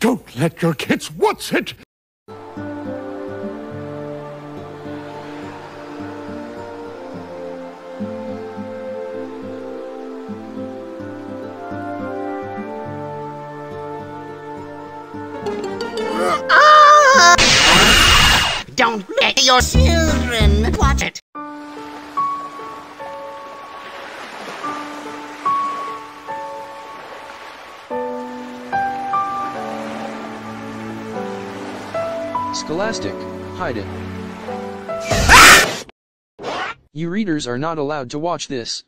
Don't let your kids watch it! Ah! Don't let your children watch Scholastic, hide it. You readers are not allowed to watch this.